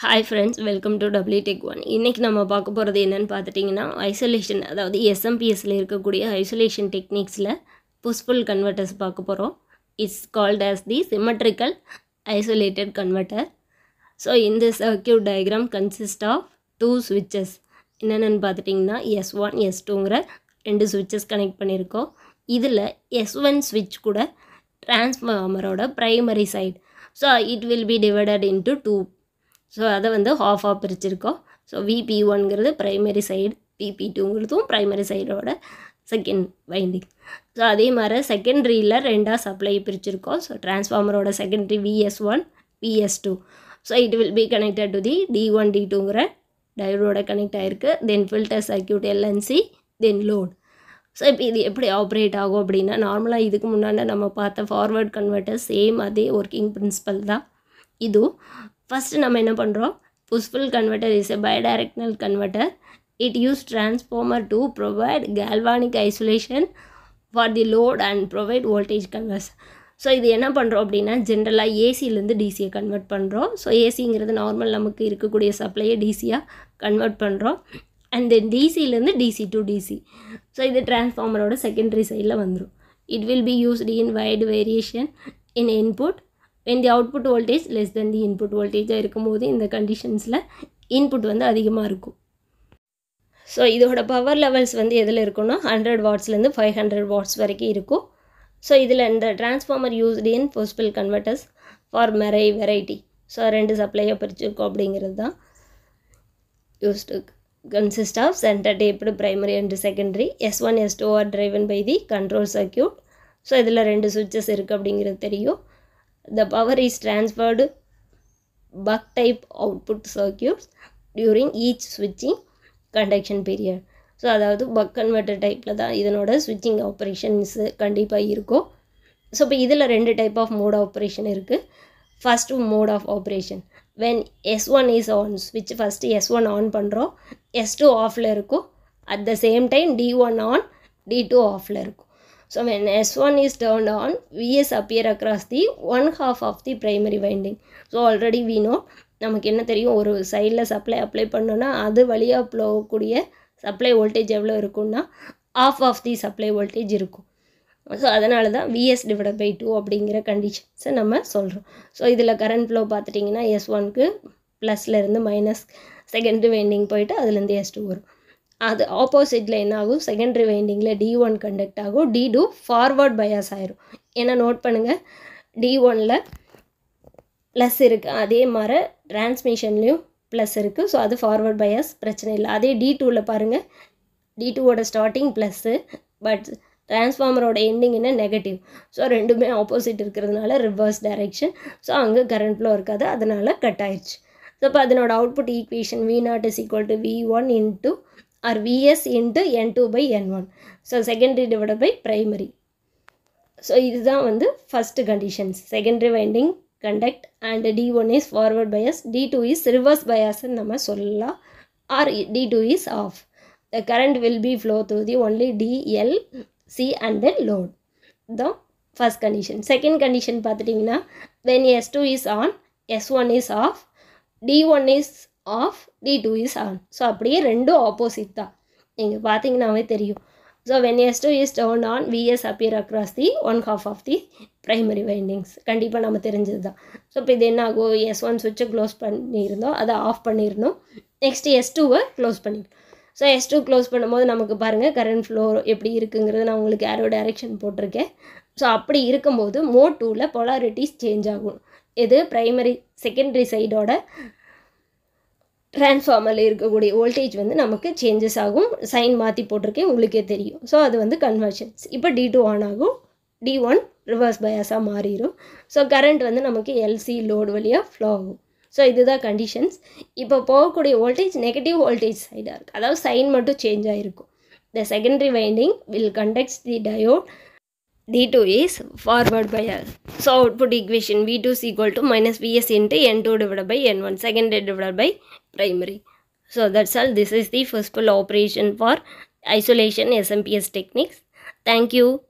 Hi friends welcome to W tech one இன்றைக்கி நம்ம பார்க்க போகிறது என்னென்னு பார்த்துட்டிங்கன்னா ஐசோலேஷன் அதாவது எஸ்எம்பிஎஸ்சில் இருக்கக்கூடிய ஐசோலேஷன் டெக்னிக்ஸில் புஷ்புல் கன்வெர்ட்டர்ஸ் பார்க்க போகிறோம் it's called as the symmetrical isolated converter so இந்த circuit diagram consist of two ஸ்விட்சஸ் என்னென்னு பார்த்துட்டிங்கன்னா எஸ் ஒன் எஸ் டூங்கிற ரெண்டு ஸ்விட்சஸ் கனெக்ட் பண்ணியிருக்கோம். இதில் எஸ் ஒன் ஸ்விட்ச் கூட டிரான்ஸ்ஃபார்மரோட primary side so it will be divided into two so அதை வந்து ஹாஃப் ஆஃப் பிரிச்சிருக்கோம். ஸோ விபி ஒன்ங்கிறது ப்ரைமரி சைடு பிபி டூங்கிறதும் ப்ரைமரி சைடோட செகண்ட் வைண்டிங் ஸோ அதே மாதிரி செகண்ட்ரியில் ரெண்டாக சப்ளை பிரிச்சிருக்கோம். So டிரான்ஸ்ஃபார்மரோட secondary VS one VS two so it will be connected to the D one D டூங்கிற டயோடோட கனெக்ட் ஆகிருக்கு then filter circuit L and C then load so இப்போ இது எப்படி ஆப்ரேட் ஆகும் அப்படின்னா நார்மலாக இதுக்கு முன்னாடி நம்ம பார்த்த ஃபார்வர்ட் கன்வெர்ட்டர் சேம் அதே ஒர்க்கிங் பிரின்சிபல் தான். இதுவும் ஃபஸ்ட்டு நம்ம என்ன பண்ணுறோம் push pull converter is a bidirectional converter it use transformer to provide galvanic isolation for the load and provide voltage conversion so இது என்ன பண்ணுறோம் அப்படின்னா ஜென்ரலாக ஏசிலேருந்து டிசியை கன்வெர்ட் பண்ணுறோம் ஸோ ஏசிங்கிறது நார்மல் நமக்கு இருக்கக்கூடிய சப்ளையை டிசியாக கன்வெர்ட் பண்ணுறோம் அண்ட் தென் டிசிலேருந்து டிசி டு டிசி ஸோ இது டிரான்ஸ்ஃபார்மரோட செகண்டரி சைடில் வந்துடும் it will be used in wide variation in input when the output voltage less then the input வோல்டேஜாக இருக்கும்போது இந்த கண்டிஷன்ஸில் இன்புட் வந்து அதிகமாக இருக்கும். ஸோ இதோட பவர் லெவல்ஸ் வந்து எதில் இருக்குன்னா ஹண்ட்ரட் வாட்ஸ்லேருந்து ஃபைவ் ஹண்ட்ரட் வாட்ஸ் வரைக்கும் இருக்கும். ஸோ இதில் இந்த transformer used in possible converters for more variety so ரெண்டு சப்ளையாக பிரிச்சுருக்கோம் அப்படிங்கிறது தான் used consist of center taped primary and secondary S1 S2 are driven by the control circuit. So இதில் ரெண்டு சுவிட்சஸ் இருக்குது அப்படிங்கிறது தெரியும். The power is transferred buck type output circuits during each switching conduction period. So அதாவது buck converter டைப்பில் தான் இதனோட ஸ்விட்சிங் ஆப்ரேஷன்ஸு கண்டிப்பாக இருக்கும். ஸோ இப்போ இதில் ரெண்டு டைப் ஆஃப் மோட் ஆப்ரேஷன் இருக்குது first mode of operation when S one is on ஸ்விட்ச் ஃபஸ்ட்டு எஸ் ஒன் ஆன் பண்ணுறோம் எஸ் டூ ஆஃபில் இருக்கும். At the same time D one on D two ஆஃபில் இருக்கும். So when S one is turn on VS appear across the one half of the primary winding so already we know நமக்கு என்ன தெரியும்? ஒரு சைடில் supply apply பண்ணோன்னா அது வழியாக போகக்கூடிய சப்ளை வோல்டேஜ் எவ்வளோ இருக்குன்னா half of the supply voltage இருக்கும். ஸோ அதனால தான் விஎஸ் டிவைட் பை டூ அப்படிங்கிற கண்டிஷன்ஸை நம்ம சொல்கிறோம் ஸோ இதில் கரண்ட் ஃப்ளோ பார்த்துட்டிங்கன்னா எஸ் ஒன்க்கு ப்ளஸ்லேருந்து மைனஸ் செகண்ட் வைண்டிங் போயிட்டு அதுலேருந்து எஸ் டூ வரும். அது ஆப்போசிட்டில் என்ன ஆகும். செகண்டரி வைண்டிங்கில் டி ஒன் கண்டக்ட் ஆகும். டி டூ ஃபார்வர்ட் பயாஸ் ஆயிரும். ஏன்னா நோட் பண்ணுங்கள் டி ஒனில் ப்ளஸ் இருக்குது அதே மாதிரி டிரான்ஸ்மிஷன்லேயும் ப்ளஸ் இருக்குது ஸோ அது ஃபார்வர்ட் பயாஸ் பிரச்சனை இல்லை. அதே டி டூவில் பாருங்கள் டி டூவோட ஸ்டார்டிங் ப்ளஸ்ஸு பட் டிரான்ஸ்ஃபார்மரோட எண்டிங் என்ன? நெகட்டிவ் ஸோ ரெண்டுமே ஆப்போசிட் இருக்கிறதுனால ரிவர்ஸ் டைரெக்ஷன் ஸோ அங்கே கரண்ட் ஃப்ளோ இருக்காது. அதனால் கட் ஆயிடுச்சு ஸோ இப்போ அதனோட output equation V naught is equal to V one into or VS into N two by N one so secondary divide by primary so இதுதான் வந்து first conditions secondary winding conduct and D one is forward bias D two is reverse பயாஸ்ன்னு நம்ம சொல்லலாம். Or D two is off the current will be flow through the only DL C and then load தான் first condition second condition பார்த்துட்டிங்கன்னா when S two is on S one is off D one is off D two is on so அப்படியே ரெண்டும் opposite தான். நீங்கள் பார்த்தீங்கன்னாவே தெரியும். So when S two is down on VS appear across the one half of the primary windings கண்டிப்பாக நம்ம தெரிஞ்சது தான். ஸோ இப்போ இது என்ன ஆகும் எஸ் ஒன் சுவிட்சை க்ளோஸ் பண்ணியிருந்தோம். அதை ஆஃப் பண்ணிடணும் நெக்ஸ்ட்டு எஸ் டூவை க்ளோஸ் பண்ணிக்கணும் ஸோ எஸ் டூ க்ளோஸ் பண்ணும்போது நமக்கு பாருங்கள் கரண்ட் ஃப்ளோ எப்படி இருக்குங்கிறது நான் உங்களுக்கு ஏரோ டைரெக்ஷன் போட்டிருக்கேன். ஸோ அப்படி இருக்கும்போது மோட் டூவில் பொலாரிட்டிஸ் சேஞ்ச் ஆகும். இது ப்ரைமரி செகண்டரி சைடோட ட்ரான்ஸ்ஃபார்மரில் இருக்கக்கூடிய வோல்டேஜ் வந்து நமக்கு சேஞ்சஸ் ஆகும். சைன் மாற்றி போட்டிருக்கேன் உங்களுக்கே தெரியும். ஸோ அது வந்து கன்வர்ஷன்ஸ் இப்போ டி டூ ஆன் ஆகும். டி ஒன் ரிவர்ஸ் பயாஸாக மாறிடும் ஸோ கரண்ட் வந்து நமக்கு எல்சி லோடு வழியாக ஃப்ளோ ஆகும். ஸோ இதுதான் கண்டிஷன்ஸ் இப்போ போகக்கூடிய வோல்டேஜ் நெகட்டிவ் வோல்டேஜ் சைடாக இருக்குது அதாவது சைன் மட்டும் சேஞ்ச் ஆகிருக்கும் the secondary winding will conducts the diode D two is forward or so output equation V two equal to minus VS into N two divide by N one second divide by primary. So that's all. This is the first full operation for isolation SMPS techniques. Thank you.